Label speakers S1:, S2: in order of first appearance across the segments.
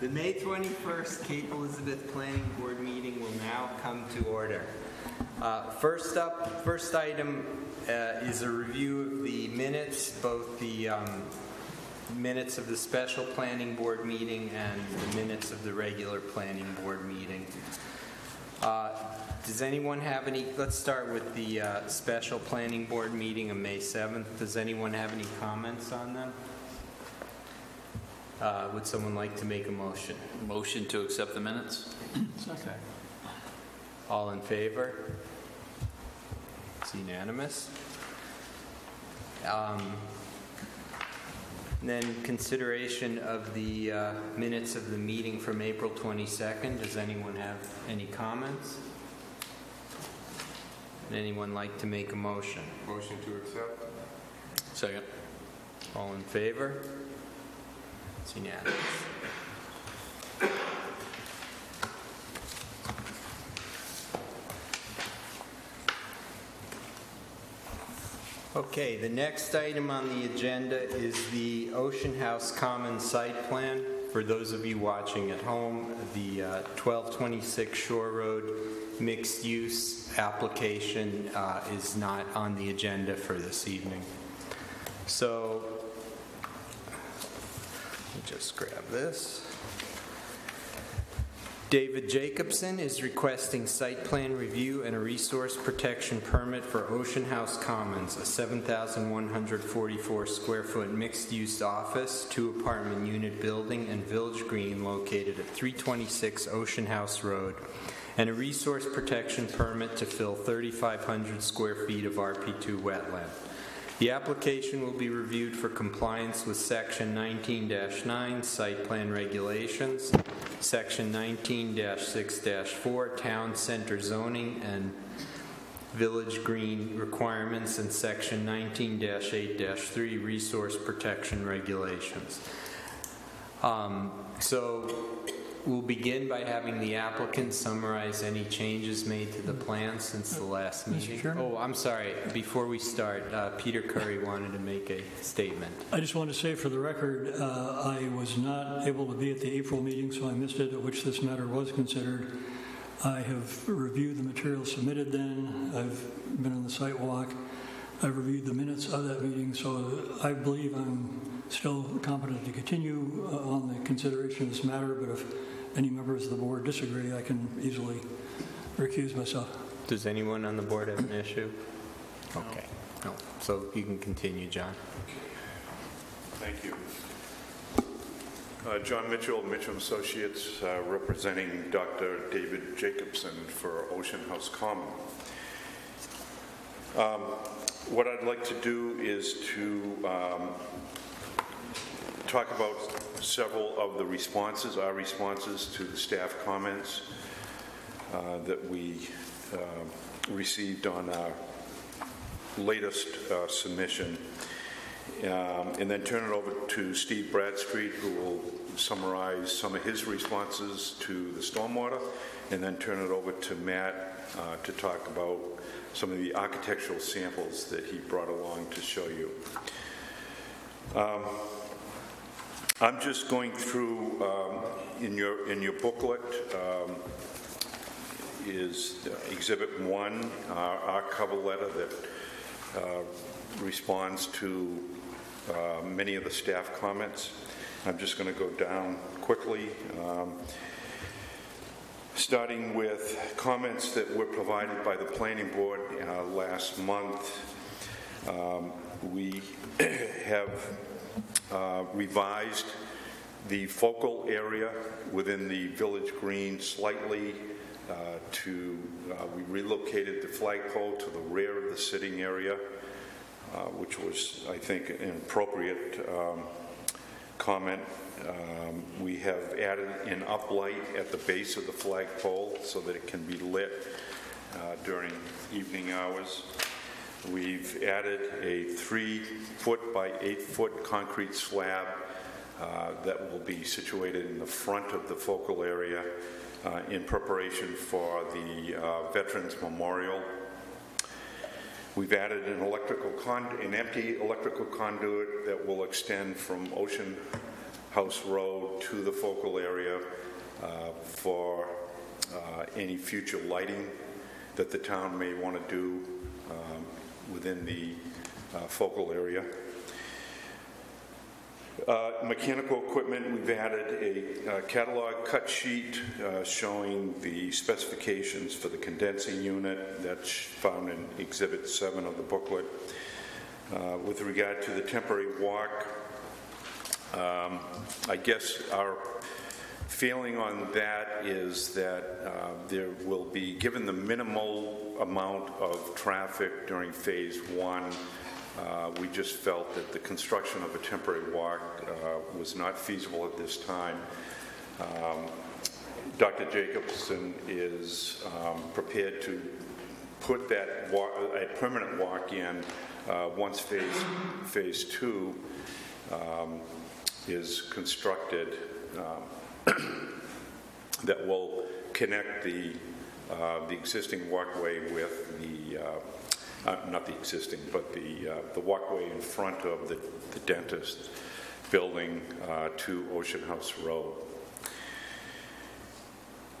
S1: The May 21st Cape Elizabeth Planning Board meeting will now come to order. Uh, First up, first item uh, is a review of the minutes, both the um, minutes of the special planning board meeting and the minutes of the regular planning board meeting. Uh, Does anyone have any, let's start with the uh, special planning board meeting on May 7th. Does anyone have any comments on them? Uh, Would someone like to make a motion?
S2: Motion to accept the minutes?
S3: Second.
S1: All in favor? It's unanimous. Um, Then consideration of the uh, minutes of the meeting from April 22nd. Does anyone have any comments? Would anyone like to make a motion?
S4: Motion to accept?
S2: Second.
S1: All in favor? Okay, the next item on the agenda is the Ocean House Common Site Plan. For those of you watching at home, the uh, 1226 Shore Road mixed-use application uh, is not on the agenda for this evening. So, just grab this. David Jacobson is requesting site plan review and a resource protection permit for Ocean House Commons, a 7,144 square foot mixed-use office, two-apartment unit building and village green located at 326 Ocean House Road, and a resource protection permit to fill 3,500 square feet of RP2 wetland. The application will be reviewed for compliance with Section 19-9 Site Plan Regulations, Section 19-6-4 Town Center Zoning and Village Green Requirements, and Section 19-8-3 Resource Protection Regulations. Um, So we'll begin by having the applicant summarize any changes made to the plan since the last meeting.
S3: Chairman?
S1: Oh, I'm sorry, before we start, uh, Peter Curry wanted to make a statement.
S3: I just want to say for the record, uh, I was not able to be at the April meeting, so I missed it, at which this matter was considered. I have reviewed the material submitted then, I've been on the site walk, I've reviewed the minutes of that meeting, so I believe I'm still competent to continue uh, on the consideration of this matter, but if any members of the board disagree, I can easily recuse myself.
S1: Does anyone on the board have an issue? Okay, no, so you can continue, John.
S4: Thank you. Uh, John Mitchell, Mitchell Associates, uh, representing Dr. David Jacobson for Ocean House Common. Um, What I'd like to do is to um, talk about several of the responses, our responses to the staff comments uh, that we uh, received on our latest uh, submission, um, and then turn it over to Steve Bradstreet, who will summarize some of his responses to the stormwater, and then turn it over to Matt uh, to talk about some of the architectural samples that he brought along to show you. Um, I'm just going through, um, in your, in your booklet, um, is Exhibit 1, our our cover letter that uh, responds to uh, many of the staff comments. I'm just going to go down quickly, um, starting with comments that were provided by the planning board uh, last month. Um, We have uh, revised the focal area within the village green slightly uh, to, uh, we relocated the flagpole to the rear of the sitting area, uh, which was, I think, an appropriate um, comment. Um, We have added an uplight at the base of the flagpole so that it can be lit uh, during evening hours. We've added a three-foot by eight-foot concrete slab uh, that will be situated in the front of the focal area uh, in preparation for the uh, Veterans Memorial. We've added an electrical an empty electrical conduit that will extend from Ocean House Road to the focal area uh, for uh, any future lighting that the town may want to do um, within the uh, focal area. Uh, Mechanical equipment, we've added a uh, catalog cut sheet uh, showing the specifications for the condensing unit that's found in Exhibit 7 of the booklet. With regard to the temporary walk, um, I guess our feeling on that is that uh, there will be, given the minimal amount of traffic during Phase 1, uh, we just felt that the construction of a temporary walk uh, was not feasible at this time. Um, Dr. Jacobson is um, prepared to put that, wa- a permanent walk in uh, once Phase, Phase 2 um, is constructed um, that will connect the, uh, the existing walkway with the, uh, uh, not the existing, but the, uh, the walkway in front of the the dentist building uh, to Ocean House Road.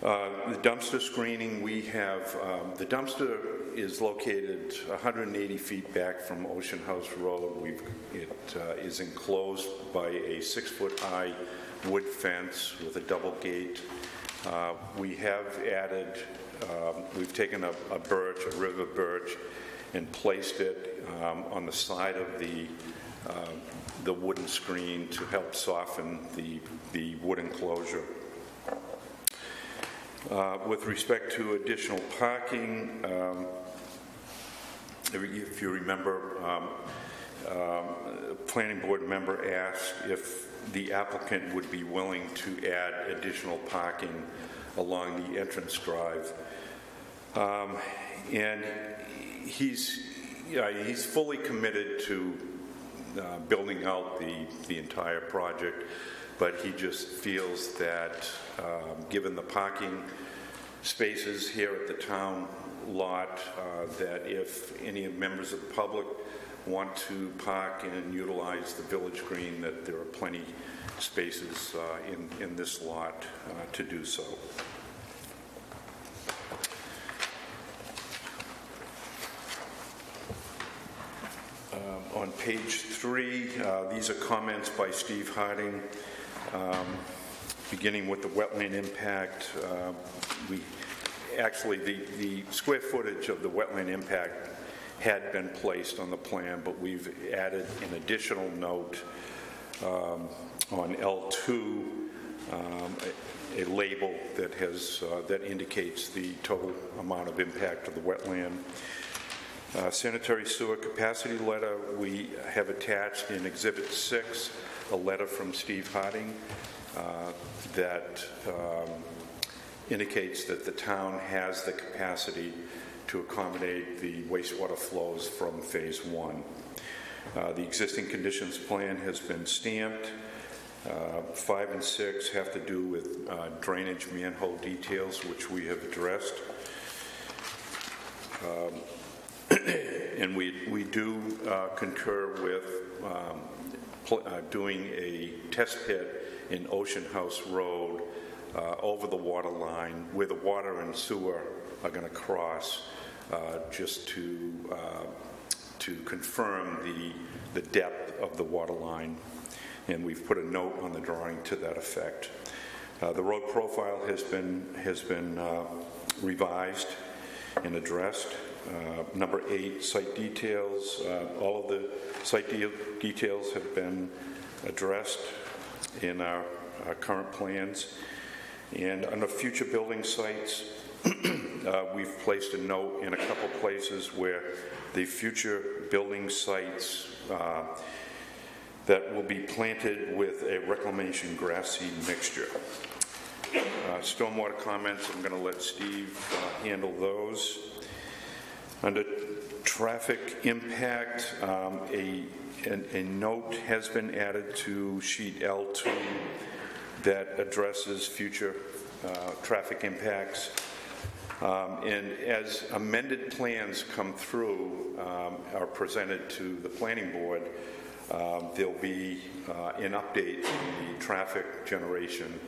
S4: Uh, The dumpster screening, we have, um, the dumpster is located 180 feet back from Ocean House Road. We've, it uh, is enclosed by a six-foot-high wood fence with a double gate. Uh, We have added, um, we've taken a a birch, a river birch, and placed it um, on the side of the, uh, the wooden screen to help soften the, the wood enclosure. Uh, With respect to additional parking, um, if you remember, um, um, a planning board member asked if the applicant would be willing to add additional parking along the entrance drive. Um, And he's, he's fully committed to uh, building out the, the entire project, but he just feels that, um, given the parking spaces here at the town lot, uh, that if any of members of the public want to park and utilize the village green, that there are plenty spaces uh, in, in this lot uh, to do so. On page three, uh, these are comments by Steve Harding, um, beginning with the wetland impact. uh, We, actually, the, the square footage of the wetland impact had been placed on the plan, but we've added an additional note um, on L2, um, a a label that has, uh, that indicates the total amount of impact of the wetland. Uh, Sanitary sewer capacity letter, we have attached in Exhibit 6, a letter from Steve Harding uh, that um, indicates that the town has the capacity to accommodate the wastewater flows from Phase 1. Uh, The existing conditions plan has been stamped. Uh, Five and six have to do with uh, drainage manhole details, which we have addressed. And we, we do uh, concur with um, uh, doing a test pit in Ocean House Road uh, over the water line where the water and sewer are going to cross, uh, just to, uh, to confirm the, the depth of the water line. And we've put a note on the drawing to that effect. Uh, The road profile has been, has been uh, revised and addressed. Uh, Number eight, site details. Uh, All of the site de- details have been addressed in our our current plans. And under future building sites, uh, we've placed a note in a couple places where the future building sites uh, that will be planted with a reclamation grass seed mixture. Uh, Stormwater comments, I'm going to let Steve uh, handle those. Under traffic impact, um, a, a note has been added to sheet L2 that addresses future uh, traffic impacts. Um, And as amended plans come through, um, are presented to the planning board, um, there'll be uh, an update in the traffic generation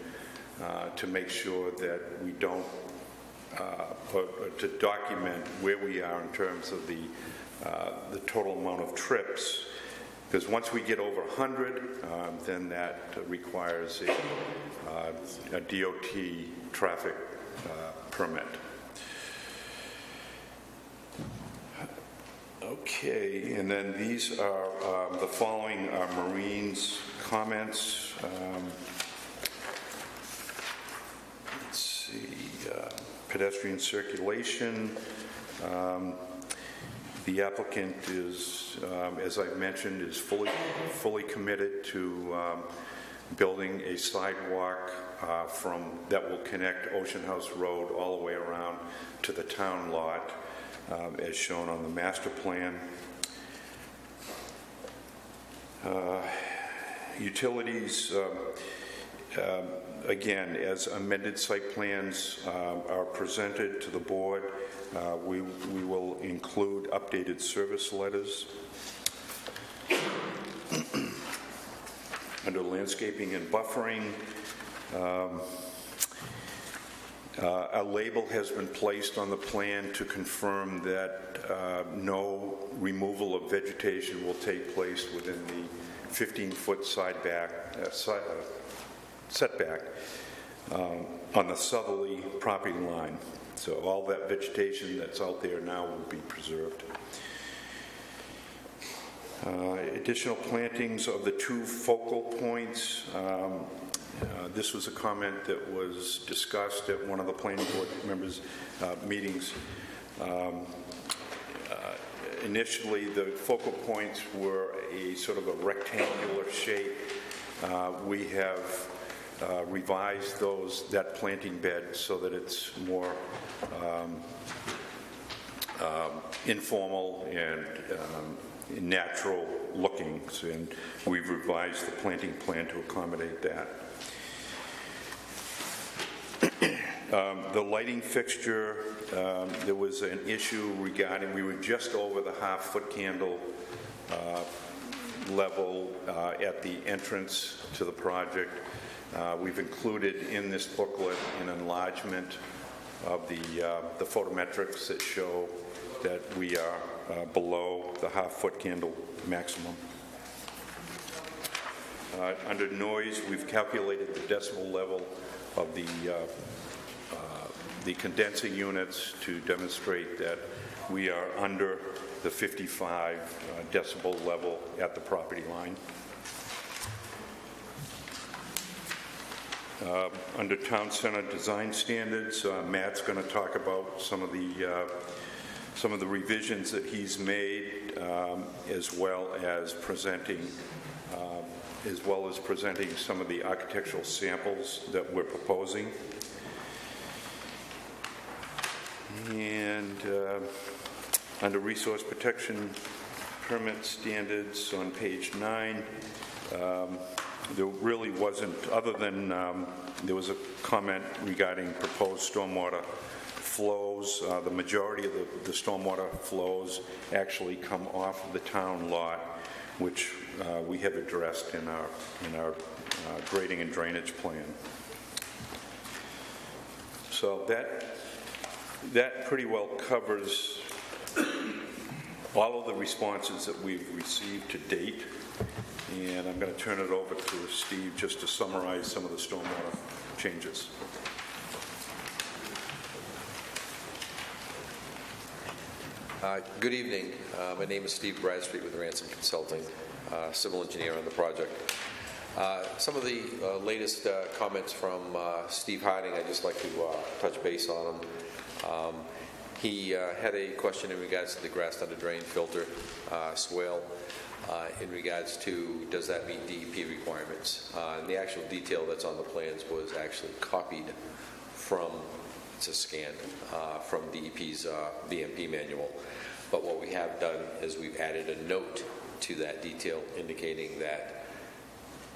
S4: uh, to make sure that we don't, uh, to document where we are in terms of the, uh, the total amount of trips. Because once we get over 100, um, then that requires a uh, a DOT traffic uh, permit. Okay, and then these are, um, the following are Maureen's comments. Um, Let's see, uh, pedestrian circulation. Um, The applicant is, um, as I've mentioned, is fully, fully committed to um, building a sidewalk uh, from, that will connect Ocean House Road all the way around to the town lot, um, as shown on the master plan. Uh, Utilities, um, um, again, as amended site plans um, are presented to the board, uh, we we will include updated service letters. Under landscaping and buffering, um, uh, a label has been placed on the plan to confirm that uh, no removal of vegetation will take place within the 15-foot side back, uh, si- uh, setback um, on the southerly property line. So all that vegetation that's out there now will be preserved. Uh, Additional plantings of the two focal points. um, uh, This was a comment that was discussed at one of the planning board members' uh, meetings. Um, uh, Initially, the focal points were a sort of a rectangular shape. Uh, We have uh, revised those, that planting bed so that it's more um, um, informal and um, natural looking, and we've revised the planting plan to accommodate that. Um, The lighting fixture, um, there was an issue regarding, we were just over the half-foot candle uh, level uh, at the entrance to the project. Uh, We've included in this booklet an enlargement of the uh, the photometrics that show that we are uh, below the half-foot candle maximum. Uh, Under noise, we've calculated the decibel level of the, uh, uh, the condensing units to demonstrate that we are under the 55 uh, decibel level at the property line. Uh, Under Town Center Design Standards, uh, Matt's going to talk about some of the, uh, some of the revisions that he's made, um, as well as presenting, um, as well as presenting some of the architectural samples that we're proposing. And uh, under Resource Protection Permit Standards on page nine, um, there really wasn't, other than, um, there was a comment regarding proposed stormwater flows. Uh, The majority of the the stormwater flows actually come off of the town lot, which uh, we have addressed in our, in our uh, grading and drainage plan. So that, that pretty well covers all of the responses that we've received to date. And I'm going to turn it over to Steve just to summarize some of the stormwater changes.
S5: Uh, Good evening. Uh, My name is Steve Bradstreet with Ransom Consulting, uh, civil engineer on the project. Uh, Some of the uh, latest uh, comments from Steve Harding, I'd just like to touch base on them. Um, He had a question in regards to the grass under drain filter swale, uh, in regards to, does that meet DEP requirements? Uh, And the actual detail that's on the plans was actually copied from it's a scan uh, from DEP's uh, BMP manual. But what we have done is we've added a note to that detail indicating that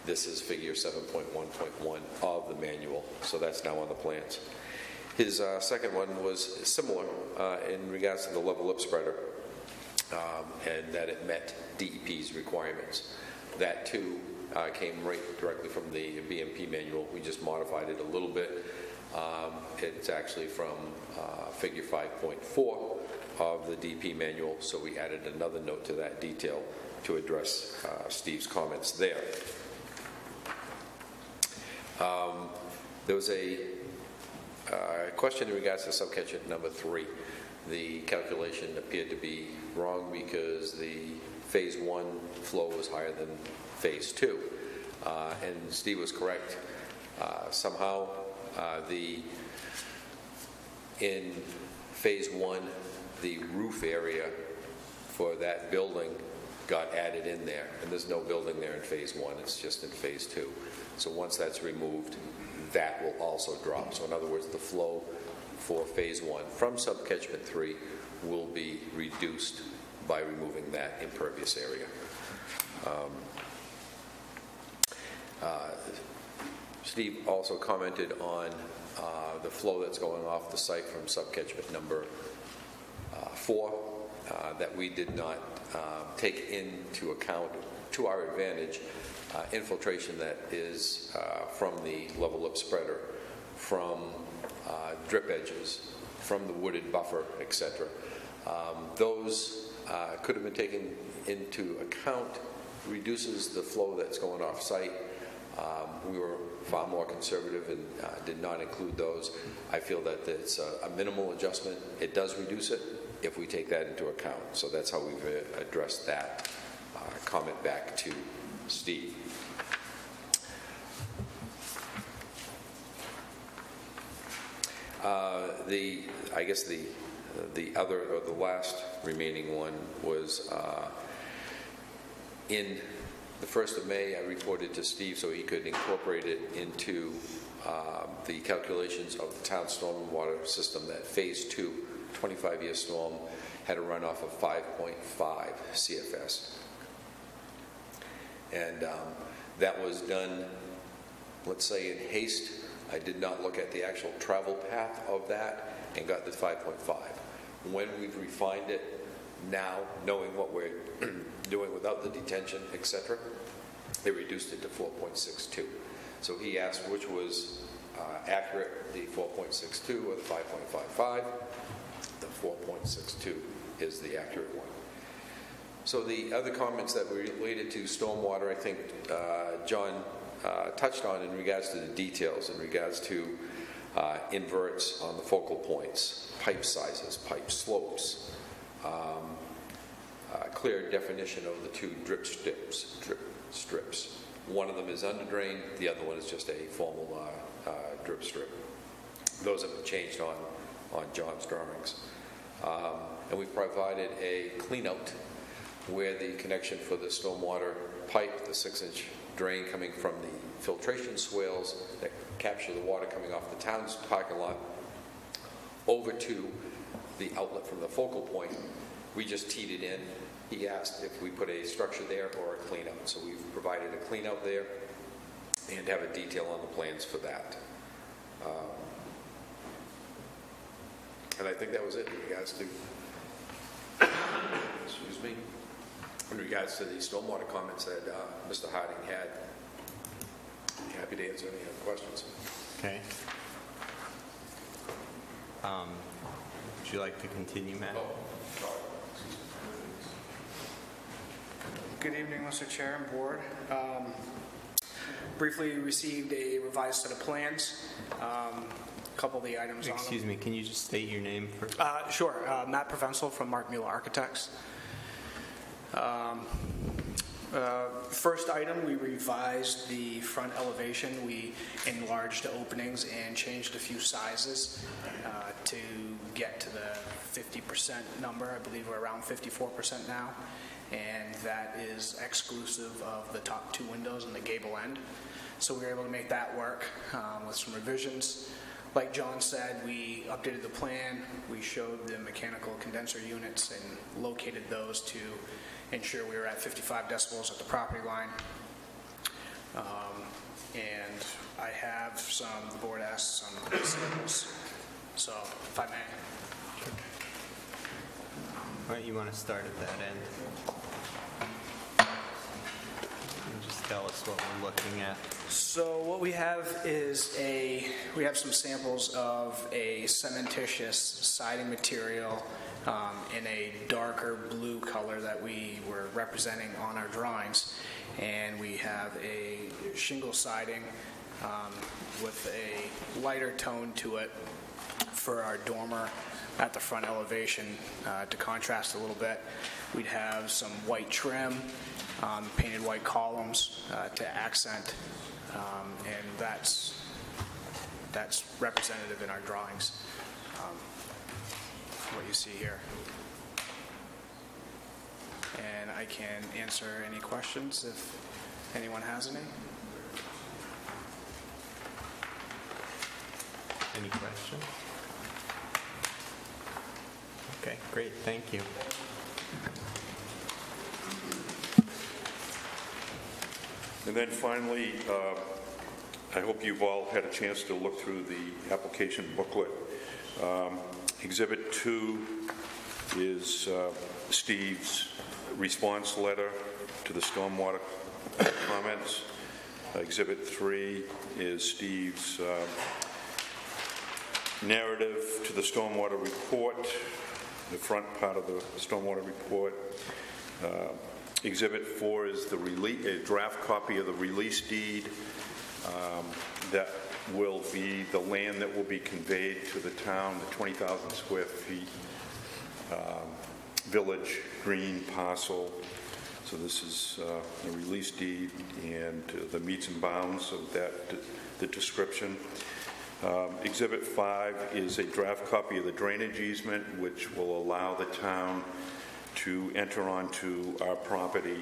S5: this is figure 7.1.1 of the manual, so that's now on the plans. His uh, second one was similar uh, in regards to the level lip spreader, um, and that it met DEP's requirements. That too uh, came right directly from the BMP manual. We just modified it a little bit. Um, It's actually from uh, figure 5.4 of the DEP manual, so we added another note to that detail to address uh, Steve's comments there. Um, There was a uh, question in regards to subcatchment number three. The calculation appeared to be wrong because the phase one flow was higher than phase two. Uh, And Steve was correct. Uh, Somehow, uh, the, in phase one, the roof area for that building got added in there, and there's no building there in phase one, it's just in phase two. So once that's removed, that will also drop. So in other words, the flow for phase one from subcatchment three will be reduced by removing that impervious area. Um, uh, Steve also commented on uh, the flow that's going off the site from subcatchment number uh, four uh, that we did not uh, take into account to our advantage uh, infiltration that is from the level lip spreader, from uh, drip edges, from the wooded buffer, etc. Um, Those uh, could have been taken into account, reduces the flow that's going off site. Um, We were far more conservative and uh, did not include those. I feel that it's a a minimal adjustment. It does reduce it if we take that into account. So that's how we've uh, addressed that uh, comment back to Steve. Uh, The, I guess the, the other, or the last remaining one was uh, in the 1st of May, I reported to Steve so he could incorporate it into um, the calculations of the town stormwater system that Phase 2, 25-year storm, had a runoff of 5.5 CFS. And um, that was done, let's say, in haste. I did not look at the actual travel path of that and got the 5.5. When we've refined it now, knowing what we're doing without the detention, etc., they reduced it to 4.62. So he asked which was uh, accurate, the 4.62 or the 5.55. The 4.62 is the accurate one. So the other comments that were related to stormwater, I think uh, John uh, touched on in regards to the details, in regards to uh, inverts on the focal points, pipe sizes, pipe slopes, um, uh, clear definition of the two drip strips. Drip strips. One of them is under drain, the other one is just a formal uh, uh, drip strip. Those have been changed on, on John's drawings. Um, And we've provided a cleanout where the connection for the stormwater pipe, the six-inch drain coming from the filtration swales that capture the water coming off the town's parking lot over to the outlet from the focal point. We just teed it in. He asked if we put a structure there or a cleanout. So we've provided a cleanout there and have a detail on the plans for that. Um, And I think that was it in regards to, excuse me, in regards to the stormwater comments that uh, Mr. Harding had. I'd be Happy to answer any other questions.
S1: Okay. Um, Would you like to continue, Matt?
S6: Good evening, Mr. Chair and Board. Um, Briefly received a revised set of plans. Um, A Couple of the items on.
S1: Excuse me, can you just state your name first?
S6: Uh, Sure. Uh, Matt Provenzel from Mark Mueller Architects. Um, uh, First item, we revised the front elevation. We enlarged the openings and changed a few sizes uh, to get to the 50% number. I believe we're around 54% now, and that is exclusive of the top two windows and the gable end. So we were able to make that work um, with some revisions. Like John said, we updated the plan, we showed the mechanical condenser units and located those to ensure we were at 55 decibels at the property line. Um, And I have some, the board asked some samples, so if I may.
S1: All right, you want to start at that end? Just tell us what we're looking at?
S6: So what we have is a, we have some samples of a cementitious siding material um, in a darker blue color that we were representing on our drawings. And we have a shingle siding um, with a lighter tone to it for our dormer at the front elevation uh, to contrast a little bit. We'd have some white trim, um, painted white columns uh, to accent, um, and that's, that's representative in our drawings, what you see here. And I can answer any questions if anyone has any.
S1: Any questions? Okay, great, thank you.
S4: And then finally, uh, I hope you've all had a chance to look through the application booklet. Um, Exhibit 2 is uh, Steve's response letter to the stormwater comments. Exhibit 3 is Steve's uh, narrative to the stormwater report, the front part of the stormwater report. Uh, Exhibit 4 is the a draft copy of the release deed um, that will be the land that will be conveyed to the town, the 20,000 square feet um, village green parcel. So this is uh, the release deed and uh, the metes and bounds of that, the description. Um, Exhibit 5 is a draft copy of the drainage easement, which will allow the town to enter onto our property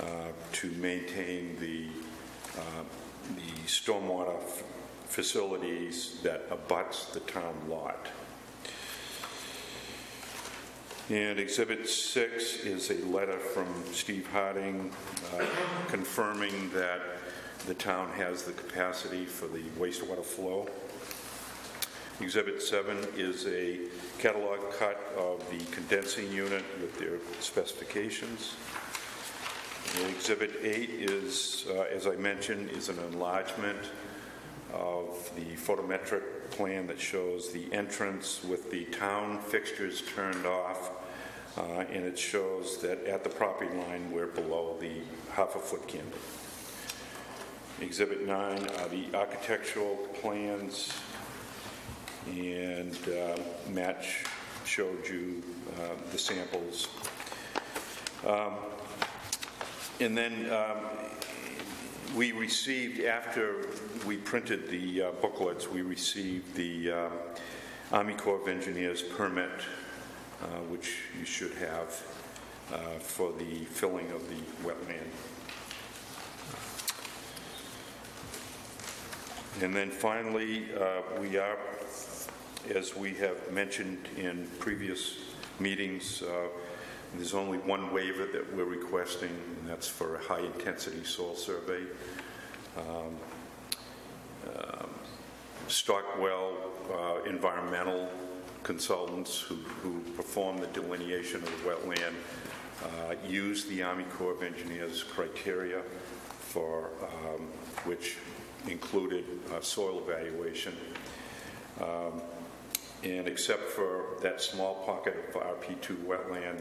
S4: uh, to maintain the, uh, the stormwater facilities that abuts the town lot. And Exhibit 6 is a letter from Steve Harding uh, confirming that the town has the capacity for the wastewater flow. Exhibit 7 is a catalog cut of the condensing unit with their specifications. And Exhibit 8 is, uh, as I mentioned, is an enlargement of the photometric plan that shows the entrance with the town fixtures turned off, uh, and it shows that at the property line, we're below the half-a-foot candle. Exhibit 9 are the architectural plans, and uh, Matt showed you uh, the samples. Um, And then um, we received, after we printed the uh, booklets, we received the uh, Army Corps of Engineers permit, uh, which you should have uh, for the filling of the wetland. And then finally, uh, we are, as we have mentioned in previous meetings, uh, there's only one waiver that we're requesting, and that's for a high-intensity soil survey. Um, um, Stockwell uh, Environmental Consultants, who who perform the delineation of the wetland, uh, use the Army Corps of Engineers criteria for, um, which included uh, soil evaluation. Um, And except for that small pocket of RP2 wetland,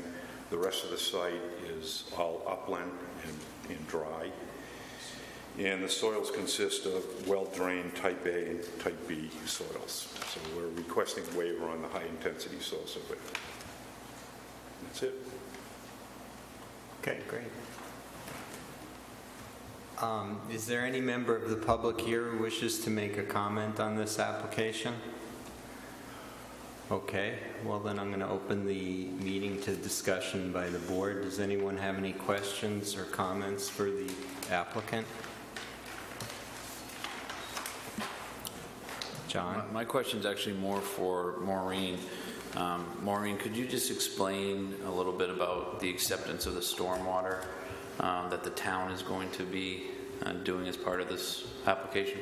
S4: the rest of the site is all upland and and dry. And the soils consist of well-drained type A and type B soils. So we're requesting waiver on the high-intensity soil survey. That's it.
S1: Okay, great. Um, Is there any member of the public here who wishes to make a comment on this application? Okay, well then I'm going to open the meeting to discussion by the board. Does anyone have any questions or comments for the applicant? John?
S2: My question is actually more for Maureen. Um, Maureen, could you just explain a little bit about the acceptance of the stormwater um, that the town is going to be uh, doing as part of this application?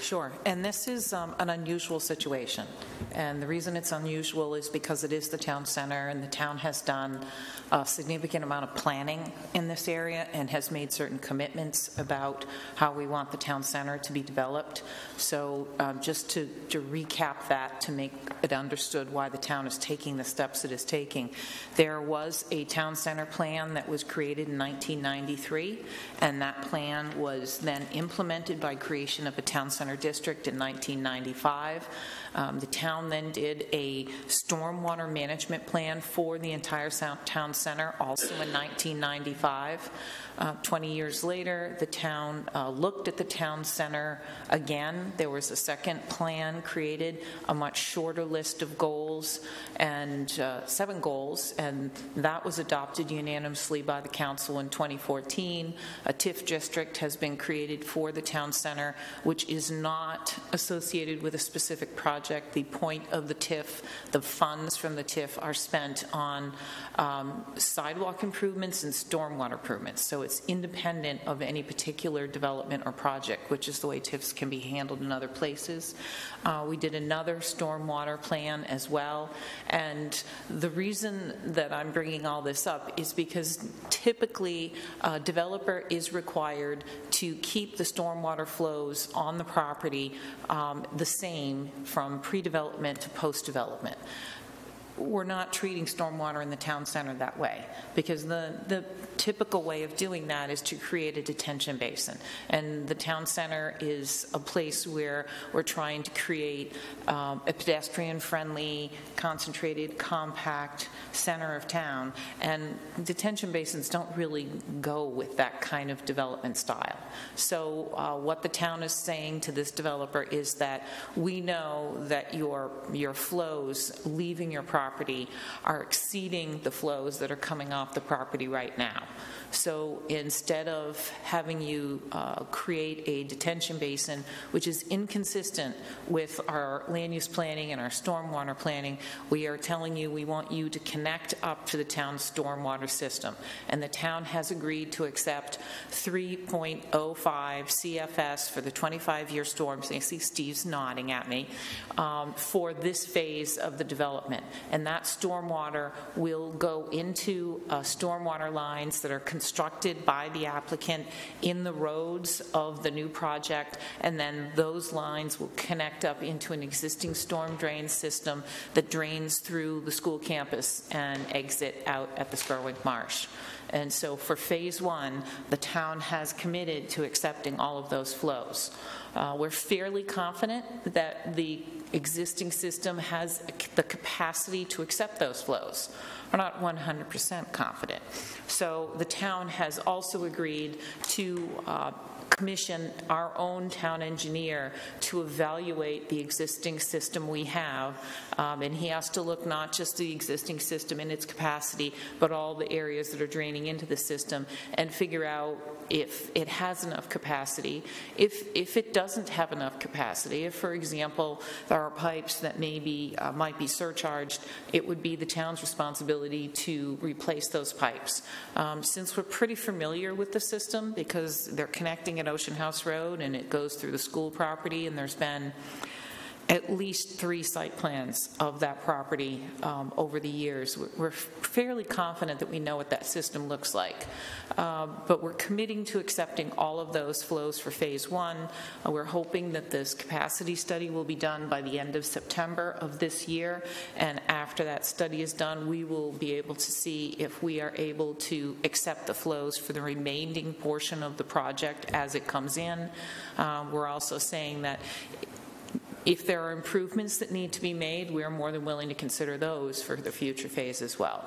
S7: Sure, and this is um, an unusual situation. And the reason it's unusual is because it is the town center, and the town has done a significant amount of planning in this area and has made certain commitments about how we want the town center to be developed. So um, just to to recap that, to make it understood why the town is taking the steps it is taking, there was a town center plan that was created in 1993, and that plan was then implemented by creation of a town center district in 1995. Um, The town then did a stormwater management plan for the entire town center, also in 1995. Uh, 20 years later, the town uh, looked at the town center again. There was a second plan created, a much shorter list of goals, and uh, seven goals, and that was adopted unanimously by the council in 2014. A TIF district has been created for the town center, which is not associated with a specific project. The point of the TIF, the funds from the TIF are spent on um, sidewalk improvements and stormwater improvements. So it's independent of any particular development or project, which is the way TIFs can be handled in other places. Uh, We did another stormwater plan as well. And the reason that I'm bringing all this up is because typically, a developer is required to keep the stormwater flows on the property um, the same from pre-development to post-development we're not treating stormwater in the town center that way, because the, the typical way of doing that is to create a detention basin. And the town center is a place where we're trying to create um, a pedestrian-friendly, concentrated, compact center of town, and detention basins don't really go with that kind of development style. So uh, what the town is saying to this developer is that we know that your, your flows leaving your property are exceeding the flows that are coming off the property right now. So instead of having you uh, create a detention basin, which is inconsistent with our land use planning and our stormwater planning, we are telling you we want you to connect up to the town's stormwater system. And the town has agreed to accept 3.05 CFS for the 25-year storms. I see Steve's nodding at me, um, for this phase of the development. And that stormwater will go into uh, stormwater lines that are constructed by the applicant in the roads of the new project, and then those lines will connect up into an existing storm drain system that drains through the school campus and exit out at the Spurwink Marsh. And so for Phase One, the town has committed to accepting all of those flows. Uh, We're fairly confident that the existing system has the capacity to accept those flows. We're not 100% confident. So the town has also agreed to uh, commission our own town engineer to evaluate the existing system we have, Um, and he has to look not just the existing system in its capacity, but all the areas that are draining into the system, and figure out if it has enough capacity. If, if it doesn't have enough capacity, if, for example, there are pipes that maybe, uh, might be surcharged, it would be the town's responsibility to replace those pipes. Um, Since we're pretty familiar with the system, because they're connecting at Ocean House Road, and it goes through the school property, and there's been at least three site plans of that property um, over the years. We're- fairly confident that we know what that system looks like. Um, But we're committing to accepting all of those flows for Phase One. Uh, We're hoping that this capacity study will be done by the end of September of this year, and after that study is done, we will be able to see if we are able to accept the flows for the remaining portion of the project as it comes in. Um, We're also saying that if there are improvements that need to be made, we are more than willing to consider those for the future phase as well.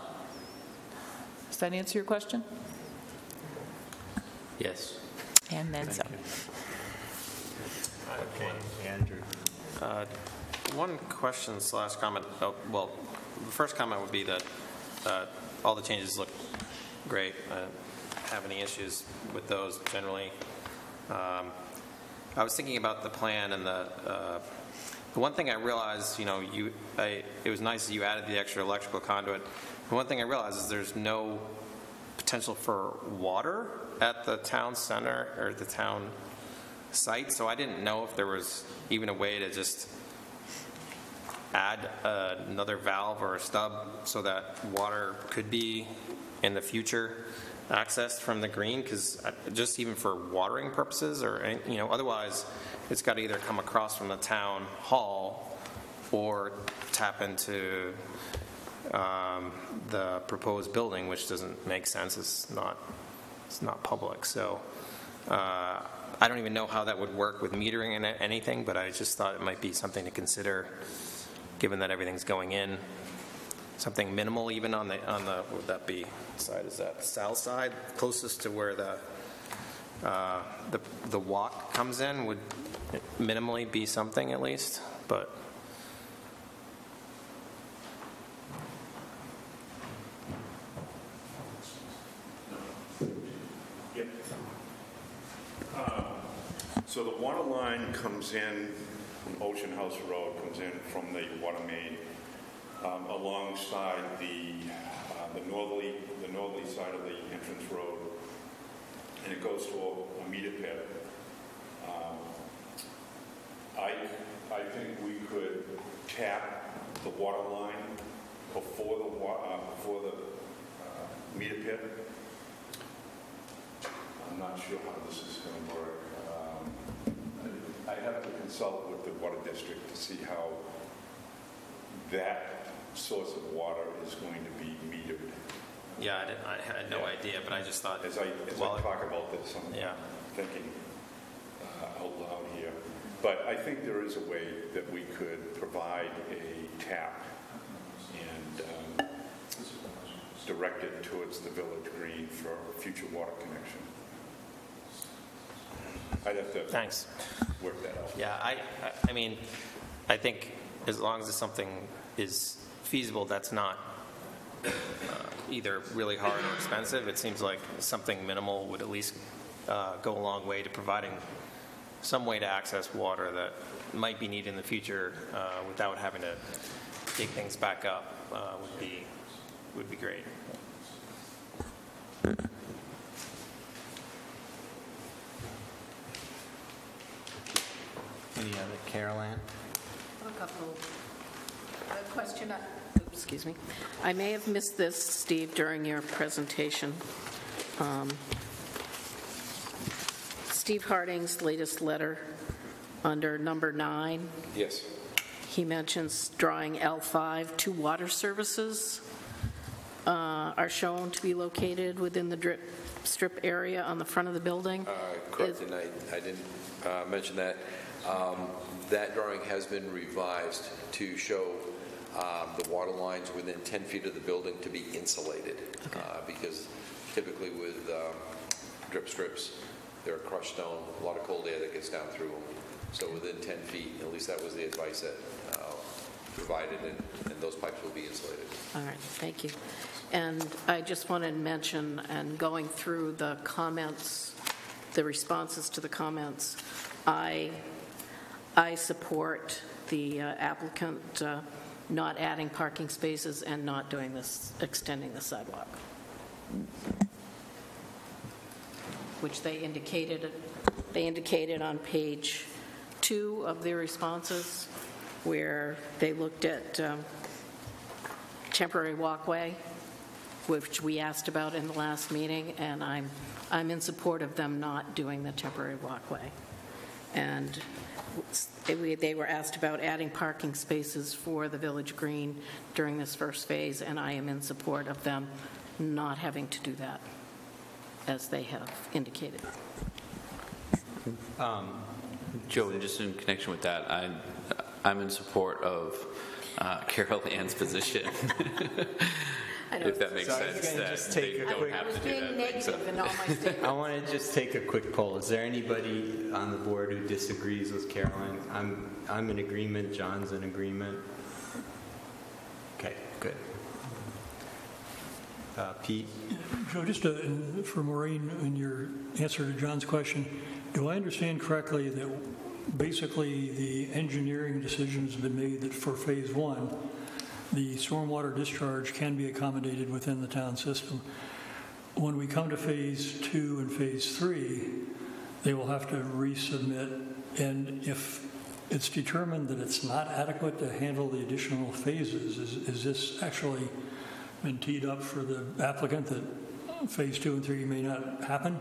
S7: Does that answer your question?
S2: Yes.
S7: And then some.
S1: Okay, Andrew.
S8: Uh, One question slash comment, oh, well, the first comment would be that uh, all the changes look great. I don't have any issues with those generally. Um, I was thinking about the plan and the, uh, the one thing I realized, you know, you, I, it was nice that you added the extra electrical conduit. The one thing I realized is there's no potential for water at the town center or the town site, so I didn't know if there was even a way to just add uh, another valve or a stub so that water could be in the future accessed from the green? Because just even for watering purposes or, you know, otherwise, it's got to either come across from the town hall or tap into um, the proposed building, which doesn't make sense. It's not, it's not public. So uh, I don't even know how that would work with metering and anything, but I just thought it might be something to consider, given that everything's going in. Something minimal even on the, on the, what would that be, side, is that south side? Closest to where the, uh, the, the walk comes in would minimally be something at least, but
S4: So the water line comes in from Ocean House Road, comes in from the water main um, alongside the, uh, the northerly, the northerly side of the entrance road, and it goes to a- meter pit. Um, I, I think we could tap the water line before the wa, uh, before the uh, meter pit. I'm not sure how this is going to work. Um, I have to consult with the water district to see how that source of water is going to be metered.
S8: yeah, I didn't, I had no idea, but I just thought,
S4: As I, as
S8: well,
S4: I talk about this, I'm
S8: Yeah.
S4: thinking uh, out loud here. But I think there is a way that we could provide a tap and um, direct it towards the village green for future water connection. I'd have to
S8: thanks.
S4: work that out.
S8: Yeah, I, I- I mean, I think as long as something is feasible, that's not uh, either really hard or expensive, it seems like something minimal would at least uh, go a long way to providing some way to access water that might be needed in the future uh, without having to dig things back up uh, would be, would be great.
S1: Any other, Carol Ann?
S9: A couple, a question, I- excuse me. I may have missed this, Steve, during your presentation. Um, Steve Harding's latest letter, under number nine,
S5: Yes.
S9: he mentions drawing L5, two water services uh, are shown to be located within the drip strip area on the front of the building.
S5: Uh, Correct, and I, I didn't uh, mention that. Um, That drawing has been revised to show um, the water lines within 10 feet of the building to be insulated. Uh, Because typically with um, drip strips, they're crushed stone, a lot of cold air that gets down through them. So within 10 feet, at least that was the advice that uh, provided, and and those pipes will be insulated.
S9: All right, thank you. And I just wanted to mention, and going through the comments, the responses to the comments, I, I support the uh, applicant uh, not adding parking spaces and not doing this, extending the sidewalk, which they indicated, they indicated on page two of their responses, where they looked at um, temporary walkway, which we asked about in the last meeting, and I'm, I'm in support of them not doing the temporary walkway. And they were asked about adding parking spaces for the Village Green during this first phase, and I am in support of them not having to do that, as they have indicated.
S2: Joe, and just in connection with that, I, I'm in support of uh, Carol Ann's position. If that makes
S1: So I was
S2: sense,
S1: gonna
S2: that
S1: just take
S2: they
S1: a
S2: don't
S1: quick-
S2: have
S9: I was
S2: to do
S9: being
S2: that. so-
S9: negative in all my statements.
S1: I want to just take a quick poll. Is there anybody on the board who disagrees with Carol Ann? I'm, I'm in agreement, John's in agreement. Okay, good. Uh, Pete?
S3: So just to- in- for Maureen, in your answer to John's question, do I understand correctly that basically the engineering decision has been made that for Phase One, the stormwater discharge can be accommodated within the town system? When we come to Phase Two and Phase Three, they will have to resubmit, and if it's determined that it's not adequate to handle the additional phases. Is, is this actually been teed up for the applicant that phase two and three may not happen?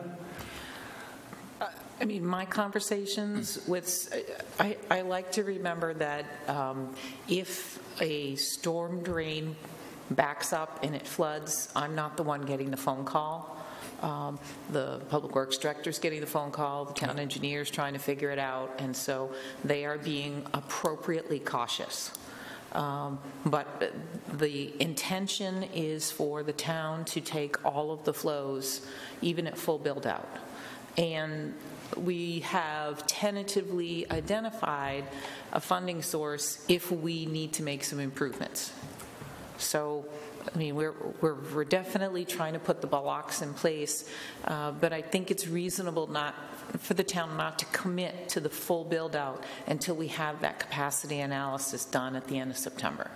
S7: I mean, my conversations with, I, I like to remember that um, if a storm drain backs up and it floods, I'm not the one getting the phone call. Um, The Public Works Director's getting the phone call, the town engineer's trying to figure it out, and so they are being appropriately cautious. Um, But the intention is for the town to take all of the flows, even at full build-out. And we have tentatively identified a funding source if we need to make some improvements. So, I mean, we're, we're we're definitely trying to put the blocks in place, uh, but I think it's reasonable not, for the town not to commit to the full build-out until we have that capacity analysis done at the end of September.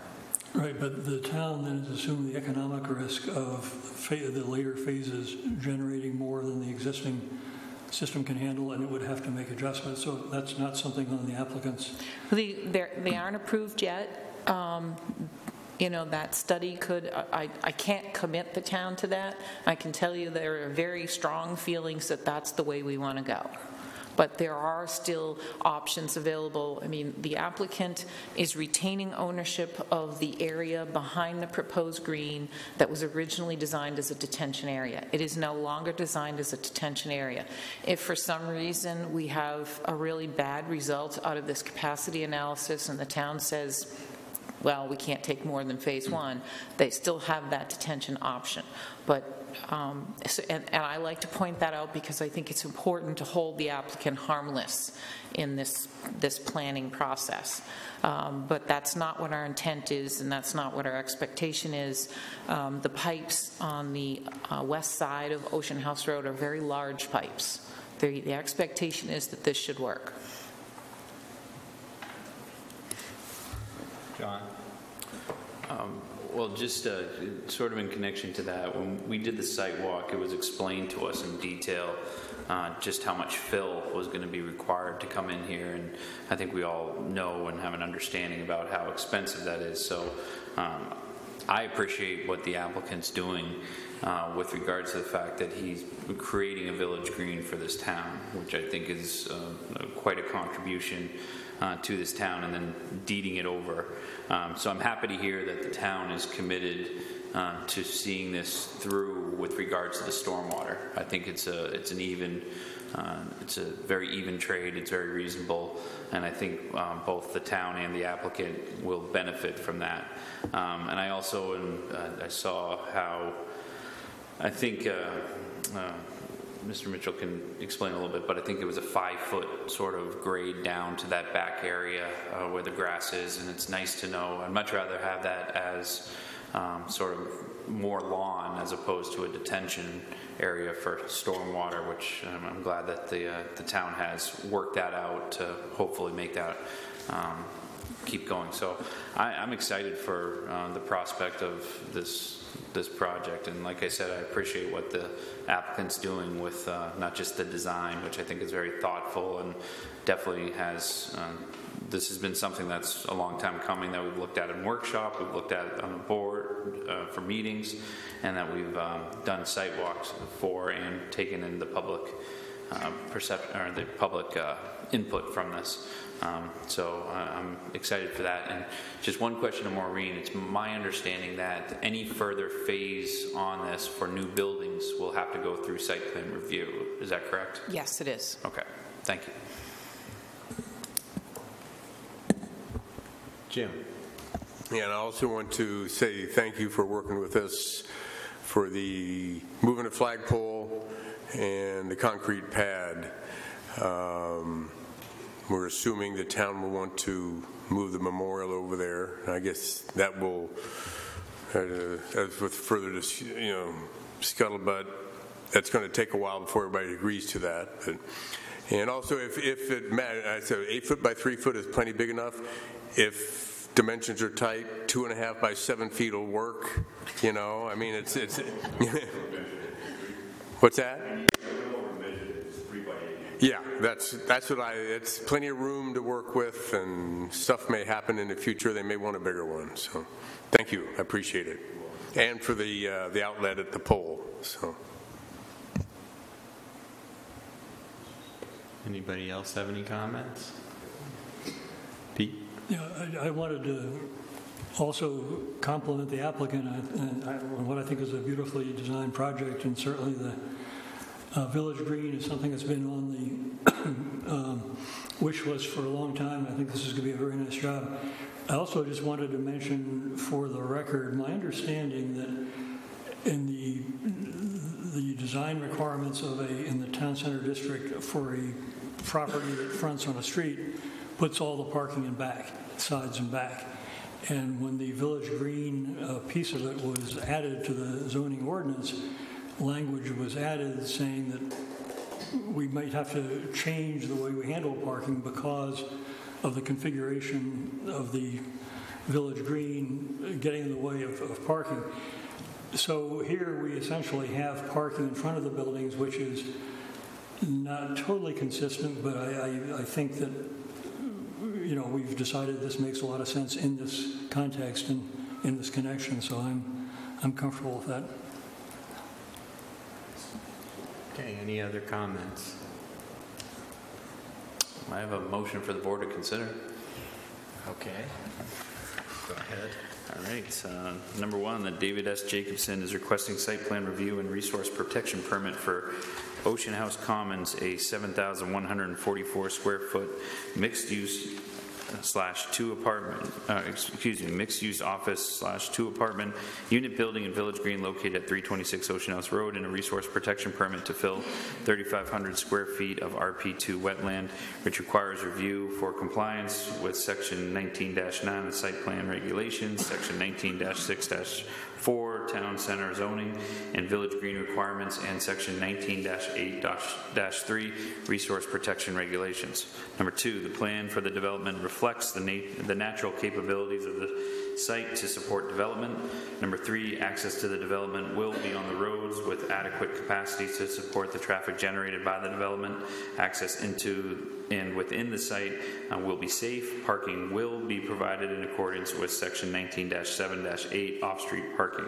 S3: Right, but the town then is assuming the economic risk of the later phases generating more than the existing system can handle, and it would have to make adjustments. So that's not something on the applicants.
S7: The- They aren't approved yet. Um, You know, that study could, I I can't commit the town to that. I can tell you there are very strong feelings that that's the way we want to go. But there are still options available. I mean, the applicant is retaining ownership of the area behind the proposed green that was originally designed as a detention area. It is no longer designed as a detention area. If for some reason we have a really bad result out of this capacity analysis and the town says, well, we can't take more than phase one, they still have that detention option. But, um, so- and and I like to point that out because I think it's important to hold the applicant harmless in this, this planning process. Um, But that's not what our intent is, and that's not what our expectation is. Um, The pipes on the uh, west side of Ocean House Road are very large pipes. The the expectation is that this should work.
S1: John?
S2: Well, just uh, sort of in connection to that, when we did the site walk, it was explained to us in detail uh, just how much fill was going to be required to come in here, and I think we all know and have an understanding about how expensive that is. So um, I appreciate what the applicant's doing uh, with regards to the fact that he's creating a village green for this town, which I think is uh, quite a contribution uh, to this town and then deeding it over. Um, So I'm happy to hear that the town is committed uh, to seeing this through with regards to the stormwater. I think it's a, it's an even, uh, it's a very even trade, it's very reasonable, and I think um, both the town and the applicant will benefit from that. Um, And I also, uh, I saw how, I think, uh, uh, Mr. Mitchell can explain a little bit, but I think it was a five-foot sort of grade down to that back area uh, where the grass is, and it's nice to know. I'd much rather have that as um, sort of more lawn as opposed to a detention area for stormwater, which um, I'm glad that the, uh, the town has worked that out to hopefully make that um, keep going. So I, I'm excited for uh, the prospect of this this project, and like I said, I appreciate what the applicant's doing with uh, not just the design, which I think is very thoughtful and definitely has. Um, this has been something that's a long time coming that we've looked at in workshop, we've looked at on the board uh, for meetings, and that we've um, done site walks for and taken in the public uh, perception or the public uh, input from this. Um, so uh, I'm excited for that. And just one question to Maureen. It's my understanding that any further phase on this for new buildings will have to go through site plan review. Is that correct?
S7: Yes, it is.
S2: Okay. Thank you.
S1: Jim?
S10: Yeah, and I also want to say thank you for working with us for the moving the flagpole and the concrete pad. Um, We're assuming the town will want to move the memorial over there. I guess that will, uh, as with further, you know, scuttlebutt, that's going to take a while before everybody agrees to that. But- And also, if, if it matters, I said eight foot by three foot is plenty big enough. If dimensions are tight, two and a half by seven feet will work, you know, I mean, it's, it's, what's that? Yeah, that's, that's what I, it's plenty of room to work with, and stuff may happen in the future, they may want a bigger one, so, thank you, I appreciate it. And for the, uh, the outlet at the pole, so.
S1: Anybody else have any comments? Pete?
S3: Yeah, I- I wanted to also compliment the applicant on- on on what I think is a beautifully designed project, and certainly the uh, Village Green is something that's been on the um, wish list for a long time. I think this is going to be a very nice job. I also just wanted to mention for the record, my understanding that in the, the design requirements of a, in the town center district for a property that fronts on a street, puts all the parking in back, sides and back. And when the Village Green uh, piece of it was added to the zoning ordinance, language was added saying that we might have to change the way we handle parking because of the configuration of the Village Green getting in the way of, of parking. So here we essentially have parking in front of the buildings, which is not totally consistent, but I, I, I think that, you know, we've decided this makes a lot of sense in this context and in this connection, so I'm, I'm comfortable with that.
S1: Okay, any other comments?
S2: I have a motion for the board to consider.
S1: Okay. Go ahead.
S2: All right, uh, number one, that David S. Jacobson is requesting site plan review and resource protection permit for Ocean House Commons, a 7,144 square foot mixed-use slash two apartment, uh, excuse me, mixed-use office slash two apartment unit building in Village Green located at 326 Ocean House Road and a resource protection permit to fill 3,500 square feet of RP2 wetland, which requires review for compliance with Section 19-9 of the Site Plan Regulations, Section 19-6- 4 Town Center zoning and Village Green requirements, and Section 19-8-3 Resource Protection Regulations. Number two, the plan for the development reflects the nat- the natural capabilities of the site to support development. Number three, access to the development will be on the roads with adequate capacity to support the traffic generated by the development. Access into and within the site uh, will be safe. Parking will be provided in accordance with Section 19-7-8 off-street parking.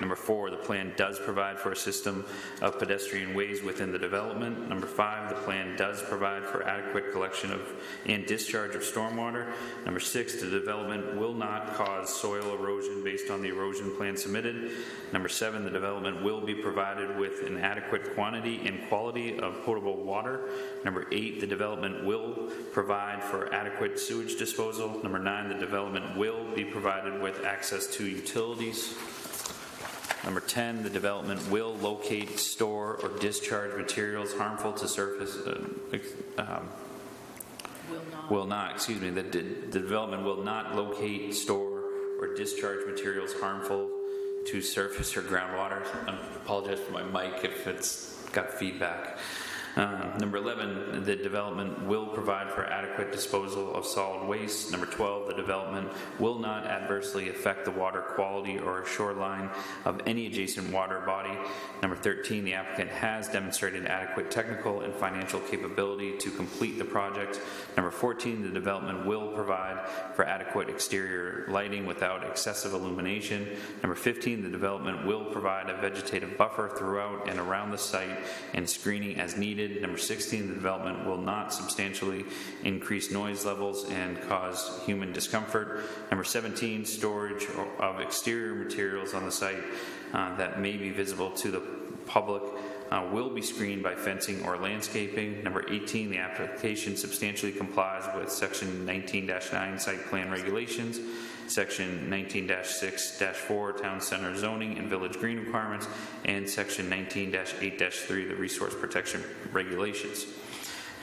S2: Number four, the plan does provide for a system of pedestrian ways within the development. Number five, the plan does provide for adequate collection of and discharge of stormwater. Number six, the development will not cause soil erosion based on the erosion plan submitted. Number seven, the development will be provided with an adequate quantity and quality of potable water. Number eight, the development will provide for adequate sewage disposal. Number nine, the development will be provided with access to utilities. Number 10, the development will locate, store, or discharge materials harmful to surface, uh, um,
S9: Will not.
S2: will not, excuse me, the, the development will not locate, store, or discharge materials harmful to surface or groundwater. I apologize for my mic if it's got feedback. Uh, Number 11, the development will provide for adequate disposal of solid waste. Number 12, the development will not adversely affect the water quality or shoreline of any adjacent water body. Number 13, the applicant has demonstrated adequate technical and financial capability to complete the project. Number 14, the development will provide for adequate exterior lighting without excessive illumination. Number 15, the development will provide a vegetative buffer throughout and around the site and screening as needed. Number 16, the development will not substantially increase noise levels and cause human discomfort. Number 17, storage of exterior materials on the site uh, that may be visible to the public uh, will be screened by fencing or landscaping. Number 18, the application substantially complies with Section 19-9 site plan regulations, Section 19-6-4 town center zoning and village green requirements, and Section 19-8-3 the resource protection regulations.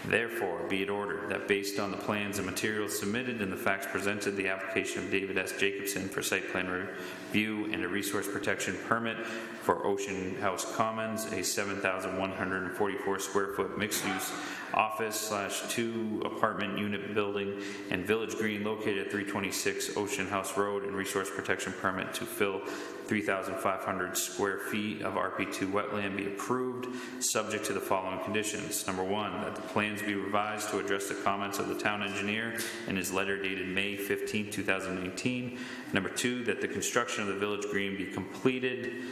S2: Therefore, be it ordered that based on the plans and materials submitted and the facts presented, the application of David S. Jacobson for site plan review and a resource protection permit for Ocean House Commons, a 7,144 square foot mixed-use office slash two apartment unit building and Village Green located at 326 Ocean House Road and resource protection permit to fill 3,500 square feet of RP2 wetland be approved, subject to the following conditions. Number one, that the plans be revised to address the comments of the town engineer in his letter dated May 15, 2018. Number two, that the construction of the village green be completed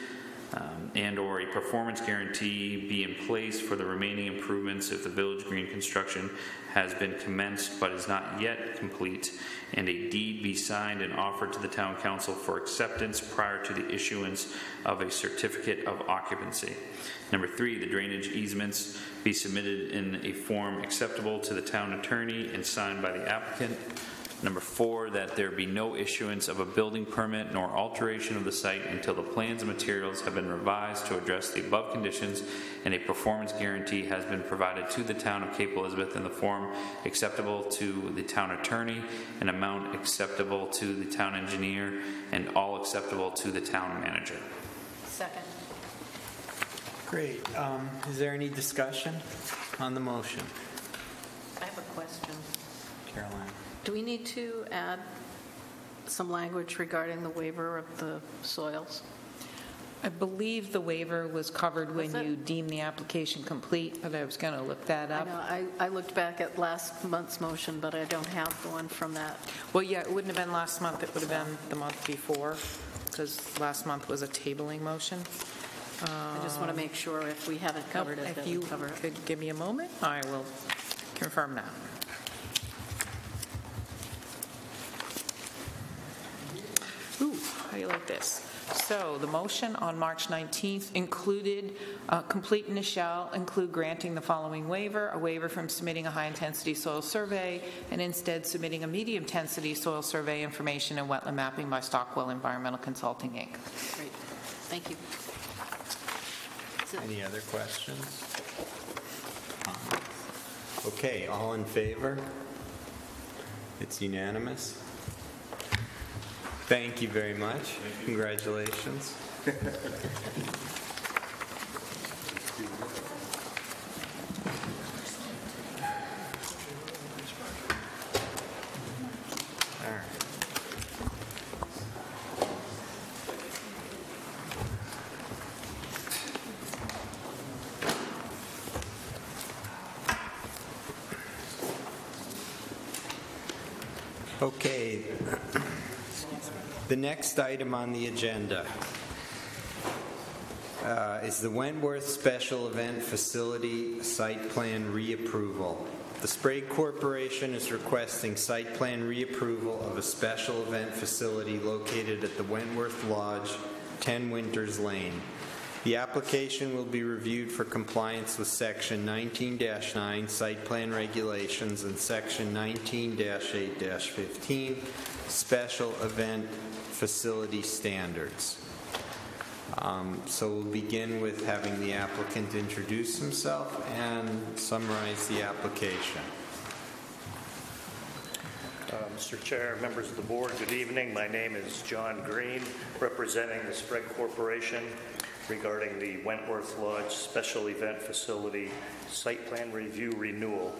S2: um, and/or a performance guarantee be in place for the remaining improvements if the village green construction has been commenced but is not yet complete, and a deed be signed and offered to the town council for acceptance prior to the issuance of a certificate of occupancy. Number three, the drainage easements be submitted in a form acceptable to the town attorney and signed by the applicant. Number four, that there be no issuance of a building permit nor alteration of the site until the plans and materials have been revised to address the above conditions and a performance guarantee has been provided to the town of Cape Elizabeth in the form acceptable to the town attorney, an amount acceptable to the town engineer, and all acceptable to the town manager.
S9: Second.
S1: Great. Um, Is there any discussion on the motion?
S9: I have a question.
S1: Carol Ann?
S9: Do we need to add some language regarding the waiver of the soils?
S7: I believe the waiver was covered when
S9: Was it?
S7: you deemed the application complete, but I was going to look that
S9: I
S7: up.
S9: know, I, I looked back at last month's motion, but I don't have the one from that.
S7: Well, yeah, it wouldn't have been last month, it would have been the month before, because last month was a tabling motion.
S9: I just want to um, make sure if we haven't oh, covered it,
S7: If
S9: we
S7: you
S9: cover it.
S7: could give me a moment, I will confirm that. Ooh, how do you like this? So the motion on March 19th included, uh, complete and shall include granting the following waiver, a waiver from submitting a high-intensity soil survey, and instead submitting a medium-intensity soil survey information and wetland mapping by Stockwell Environmental Consulting, Inc.
S9: Great, thank you. That's it.
S1: Any other questions? Okay, all in favor? It's unanimous. Thank you very much. Congratulations. All right. Okay. The next item on the agenda uh, is the Wentworth Special Event Facility Site Plan Reapproval. The Sprague Corporation is requesting site plan reapproval of a special event facility located at the Wentworth Lodge, 10 Winters Lane. The application will be reviewed for compliance with Section 19-9 Site Plan Regulations and Section 19-8-15 Special Event Facility Standards. Um, So we'll begin with having the applicant introduce himself and summarize the application.
S11: Uh, Mr. Chair, members of the board, good evening. My name is John Green, representing the Sprague Corporation regarding the Wentworth Lodge Special Event Facility Site Plan Review Renewal.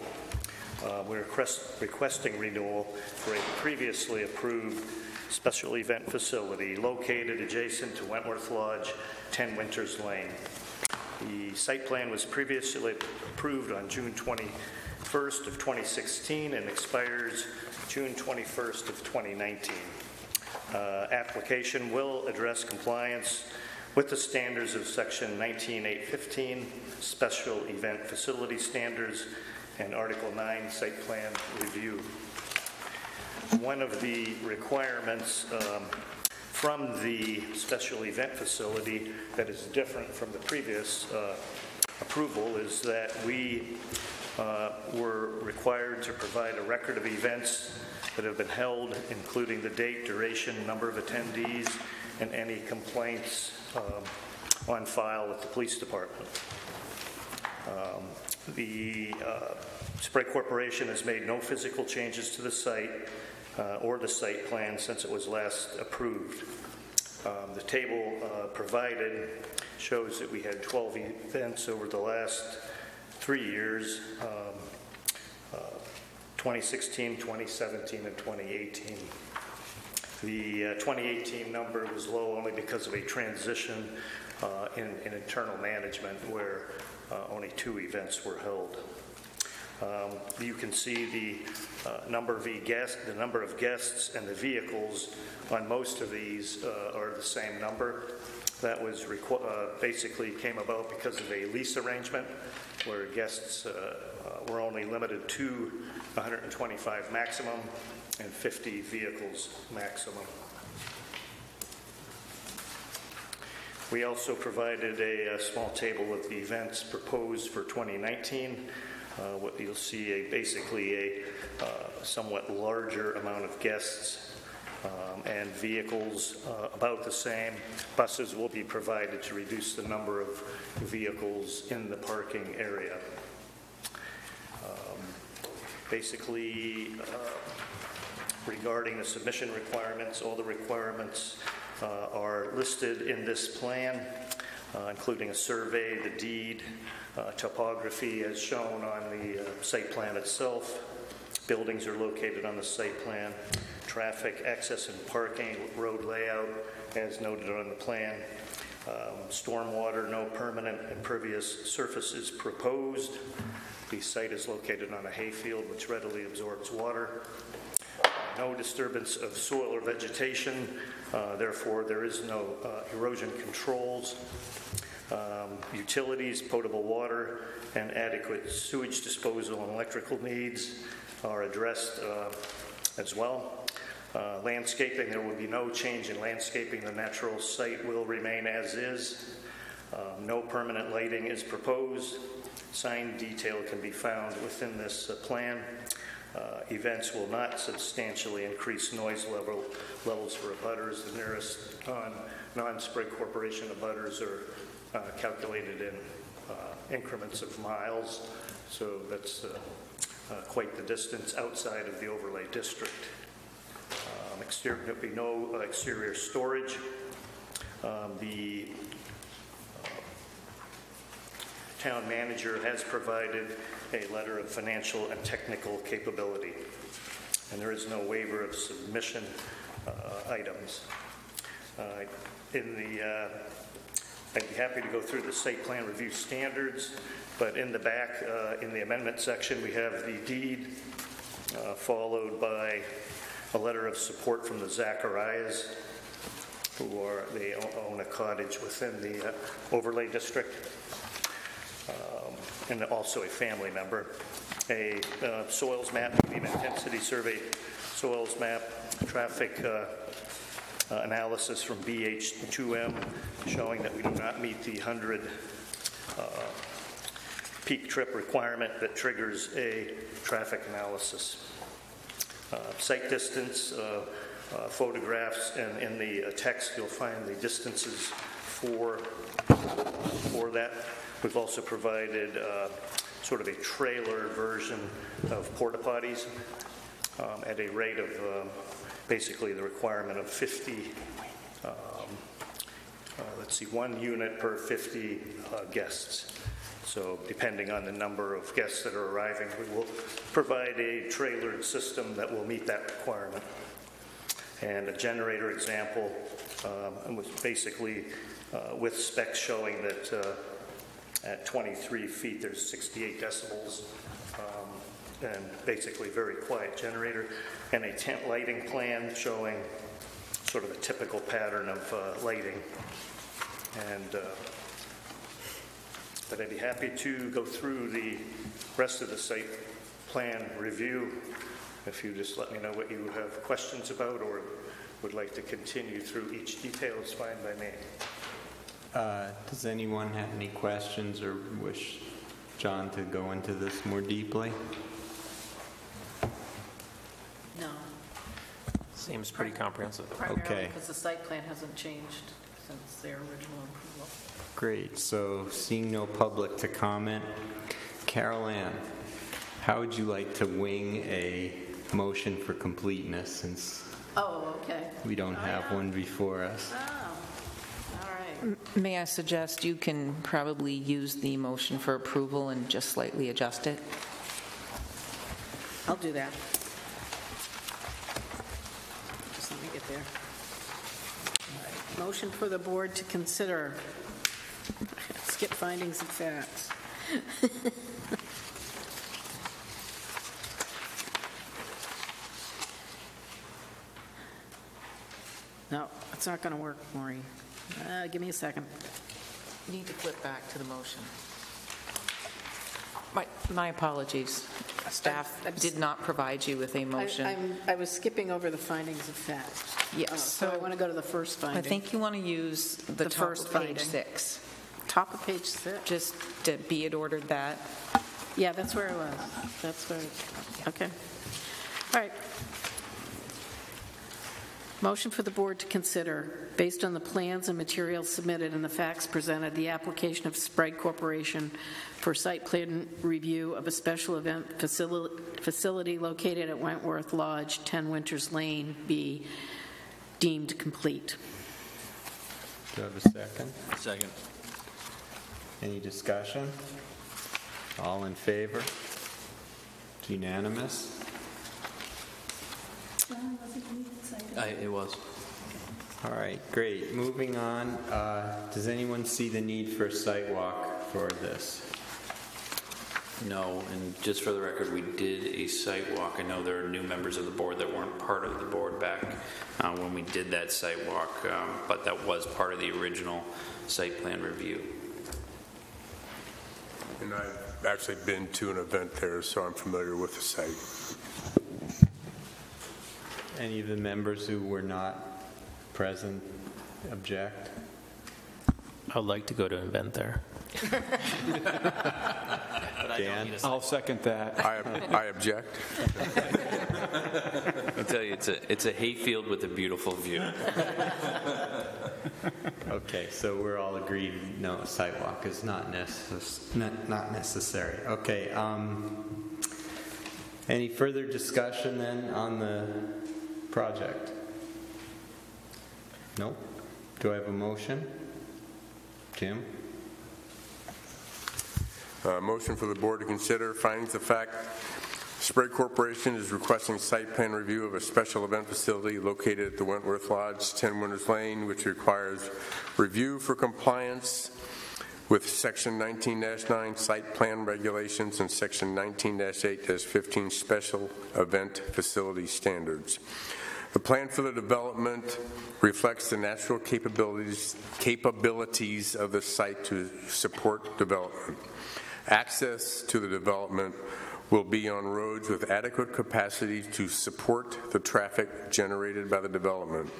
S11: Uh, We're request- requesting renewal for a previously approved special event facility located adjacent to Wentworth Lodge, 10 Winters Lane. The site plan was previously approved on June 21st of 2016 and expires June 21st of 2019. Uh, Application will address compliance with the standards of Section 19815, Special Event Facility Standards, and Article 9, Site Plan Review. One of the requirements um, from the special event facility that is different from the previous uh, approval is that we uh, were required to provide a record of events that have been held, including the date, duration, number of attendees, and any complaints um, on file with the police department. Um, The uh, Sprague Corporation has made no physical changes to the site uh, or the site plan since it was last approved. Um, The table uh, provided shows that we had 12 events over the last three years, um, uh, 2016, 2017, and 2018. The uh, 2018 number was low only because of a transition uh, in in internal management where uh, only two events were held. Um, You can see the uh, number of guests, the number of guests and the vehicles on most of these uh, are the same number. That was, uh, basically came about because of a lease arrangement where guests uh, uh, were only limited to 125 maximum and 50 vehicles maximum. We also provided a, uh small table of the events proposed for 2019. Uh, What you'll see, a basically a uh, somewhat larger amount of guests um, and vehicles uh, about the same. Buses will be provided to reduce the number of vehicles in the parking area. Um, Basically, uh, regarding the submission requirements, all the requirements uh, are listed in this plan, uh, including a survey, the deed, topography as shown on the uh, site plan itself. Buildings are located on the site plan, traffic, access and parking, road layout as noted on the plan. Um, Stormwater, no permanent impervious surfaces proposed. The site is located on a hayfield which readily absorbs water no disturbance of soil or vegetation, uh, therefore there is no uh, erosion controls. Um, Utilities, potable water, and adequate sewage disposal and electrical needs are addressed uh, as well. Uh, Landscaping, there will be no change in landscaping. The natural site will remain as is. Um, No permanent lighting is proposed. Sign detail can be found within this uh, plan. Uh, Events will not substantially increase noise level, levels for abutters. The nearest non- non-Sprague corporation abutters are calculated in uh, increments of miles, so that's uh, uh, quite the distance outside of the overlay district. Um, Exterior, there'll be no uh, exterior storage. Um, The town manager has provided a letter of financial and technical capability, and there is no waiver of submission uh, items. Uh, In the, uh, I'd be happy to go through the site plan review standards, but in the back, uh, in the amendment section, we have the deed, uh, followed by a letter of support from the Zacharias, who are, they own a cottage within the uh, overlay district um, and also a family member. A uh, soils map, medium intensity survey soils map, traffic uh, analysis from BH2M showing that we do not meet the 100 uh, peak trip requirement that triggers a traffic analysis. Uh, Sight distance, uh, uh, photographs, and in the uh, text, you'll find the distances for, for that. We've also provided uh, sort of a trailer version of porta potties um, at a rate of um, basically the requirement of 50, um, uh, let's see, one unit per 50 uh, guests. So depending on the number of guests that are arriving, we will provide a trailered system that will meet that requirement. And a generator example um, was basically uh, with specs showing that uh, at 23 feet, there's 68 decibels, and basically very quiet generator, and a tent lighting plan showing sort of a typical pattern of uh, lighting. And, uh, but I'd be happy to go through the rest of the site plan review, if you just let me know what you have questions about or would like to continue through each detail, is fine by me.
S1: Uh, Does anyone have any questions or wish John to go into this more deeply?
S9: No.
S8: Seems pretty comprehensive.
S9: Primarily
S1: Okay.
S9: because the site plan hasn't changed since their original approval.
S1: Great, so seeing no public to comment, Carol Ann, how would you like to wing a motion for completeness since
S9: Oh, okay.
S1: we don't oh, have one before us?
S9: Oh, all right.
S7: May I suggest you can probably use the motion for approval and just slightly adjust it?
S9: I'll do that. right there. Right. Motion for the board to consider. Skip findings and facts. no, it's not going to work, Maureen. Uh, give me a second.
S7: Need to flip back to the motion. My, my apologies. Staff did not provide you with a motion.
S9: I'm- I was skipping over the findings of fact.
S7: Yes,
S9: Uh, So I want to go to the first finding.
S7: I think you want to use the
S9: The first
S7: page
S9: finding.
S7: six,
S9: Top of page six.
S7: just to be it ordered that.
S9: Yeah, that's where I was. That's where, okay. All right. Motion for the board to consider, based on the plans and materials submitted and the facts presented, the application of Sprague Corporation for site plan review of a special event facili- facility located at Wentworth Lodge, 10 Winters Lane, be deemed complete.
S1: Do I have a second?
S2: Second.
S1: Any discussion? All in favor? It's unanimous?
S2: It was.
S1: All right, great. Moving on, uh, does anyone see the need for a site walk for this?
S2: No, and just for the record, we did a site walk. I know there are new members of the board that weren't part of the board back uh, when we did that site walk, um, but that was part of the original site plan review.
S10: And I've actually been to an event there, so I'm familiar with the site.
S1: Any of the members who were not present object?
S12: I would like to go to an event there.
S1: Dan?
S13: I'll second that.
S10: I I object.
S2: I'll tell you, it's a, it's a hayfield with a beautiful view.
S1: Okay, so we're all agreed, no, a site walk is not necess, not not necessary. Okay, um, any further discussion then on the project? Nope. Do I have a motion? Jim?
S10: Uh, Motion for the board to consider findings of fact. Sprague Corporation is requesting site plan review of a special event facility located at the Wentworth Lodge, 10 Winters Lane, which requires review for compliance with Section 19-9 site plan regulations and Section 19-8-15 special event facility standards. The plan for the development reflects the natural capabilities, capabilities of the site to support development. Access to the development will be on roads with adequate capacity to support the traffic generated by the development.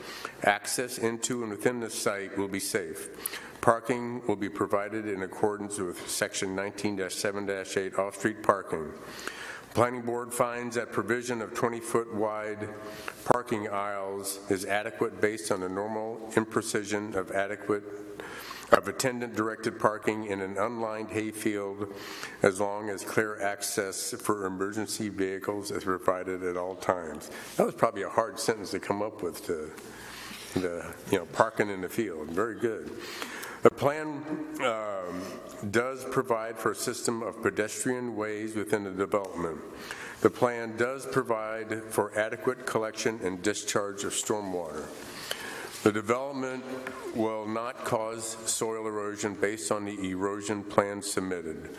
S10: Access into and within the site will be safe. Parking will be provided in accordance with Section 19-7-8 off-street parking. Planning Board finds that provision of 20-foot wide parking aisles is adequate based on the normal imprecision of adequate of attendant-directed parking in an unlined hayfield as long as clear access for emergency vehicles is provided at all times. That was probably a hard sentence to come up with, to, the, you know, parking in the field. Very good. The plan um, does provide for a system of pedestrian ways within the development. The plan does provide for adequate collection and discharge of stormwater. The development will not cause soil erosion based on the erosion plan submitted.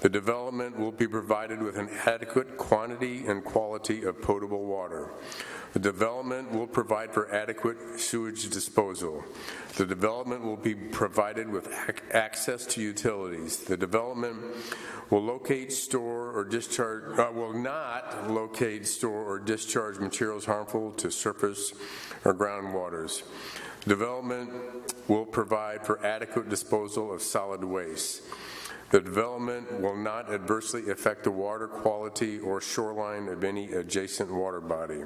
S10: The development will be provided with an adequate quantity and quality of potable water. The development will provide for adequate sewage disposal. The development will be provided with ac- access to utilities. The development will locate, store, or discharge, uh, will not locate, store, or discharge materials harmful to surface or groundwaters. Development will provide for adequate disposal of solid waste. The development will not adversely affect the water quality or shoreline of any adjacent water body.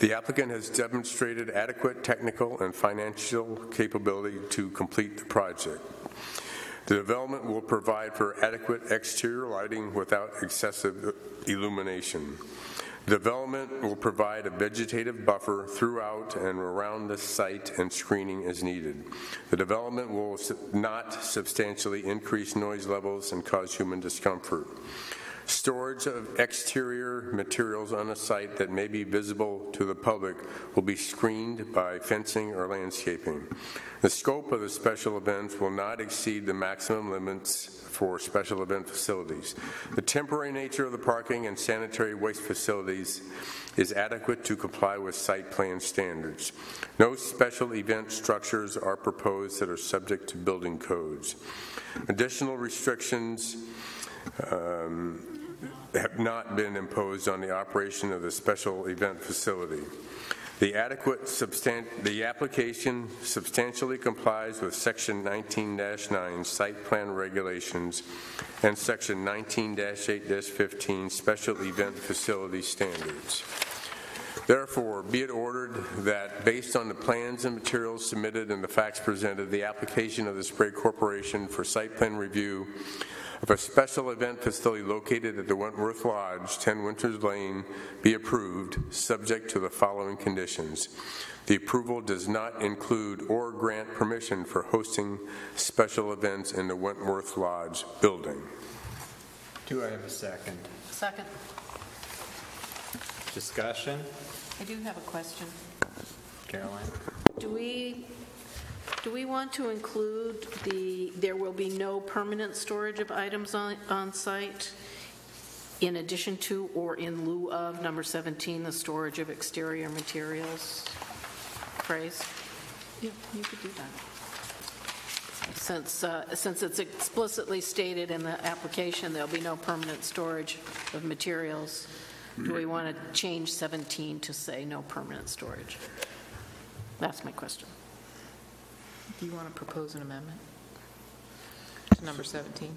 S10: The applicant has demonstrated adequate technical and financial capability to complete the project. The development will provide for adequate exterior lighting without excessive illumination. The development will provide a vegetative buffer throughout and around the site and screening as needed. The development will not substantially increase noise levels and cause human discomfort. Storage of exterior materials on a site that may be visible to the public will be screened by fencing or landscaping. The scope of the special events will not exceed the maximum limits for special event facilities. The temporary nature of the parking and sanitary waste facilities is adequate to comply with site plan standards. No special event structures are proposed that are subject to building codes. Additional restrictions um, have not been imposed on the operation of the special event facility. The adequate substan, the application substantially complies with Section 19-9 Site Plan Regulations and Section 19-8-15 Special Event Facility Standards. Therefore, be it ordered that, based on the plans and materials submitted and the facts presented, the application of the Sprague Corporation for site plan review of a special event facility located at the Wentworth Lodge, 10 Winters Lane, be approved, subject to the following conditions. The approval does not include or grant permission for hosting special events in the Wentworth Lodge building.
S1: Do I have a second?
S9: Second.
S1: Discussion?
S9: I do have a question.
S1: Caroline?
S9: Do we, do we want to include the, there will be no permanent storage of items on, on site in addition to or in lieu of, number 17, the storage of exterior materials phrase? Yeah, you could do that. Since, uh, since it's explicitly stated in the application, there'll be no permanent storage of materials, do we want to change 17 to say no permanent storage? That's my question.
S7: Do you want to propose an amendment to number 17?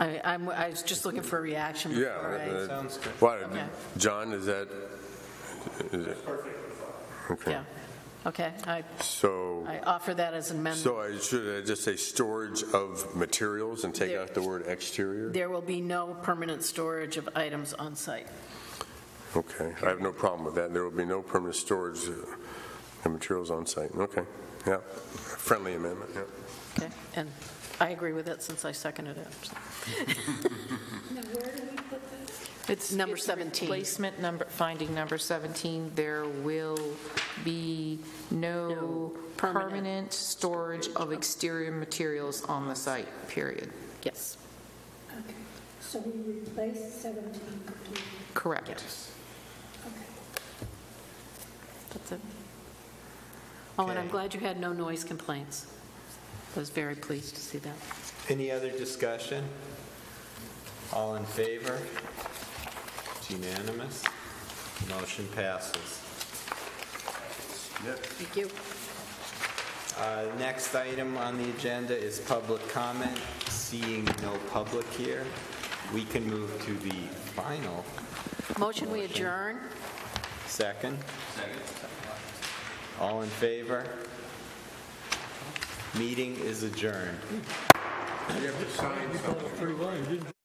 S9: I, I'm, I was just looking for a reaction
S10: Yeah.
S9: before I,
S10: uh,
S1: Sounds good.
S10: What,
S9: Okay.
S10: John, is that? that? is it- Okay.
S9: yeah, okay, I,
S10: So,
S9: I offer that as an amendment.
S10: so I should I just say storage of materials and take
S9: There-
S10: out the word exterior?
S9: There will be no permanent storage of items on site.
S10: Okay, I have no problem with that. There will be no permanent storage of materials on site. Okay, yeah, friendly amendment, yeah.
S9: Okay, and I agree with it since I seconded it. so. It's number
S7: It's
S9: 17.
S7: Replacement number, finding number 17, there will be no
S9: No permanent
S7: permanent storage of exterior materials on the site, period.
S9: Yes.
S13: Okay, so we replace 17 completely.
S7: Correct.
S13: Okay.
S9: That's it. Oh, and I'm
S1: Okay.
S9: glad you had no noise complaints. I was very pleased to see that.
S1: Any other discussion? All in favor? It's unanimous. Motion passes.
S9: Thank you.
S1: Uh, Next item on the agenda is public comment. Seeing no public here, we can move to the final
S9: Motion we adjourn?
S1: second. Second. All in favor? Meeting is adjourned.
S3: Pretty well, you didn't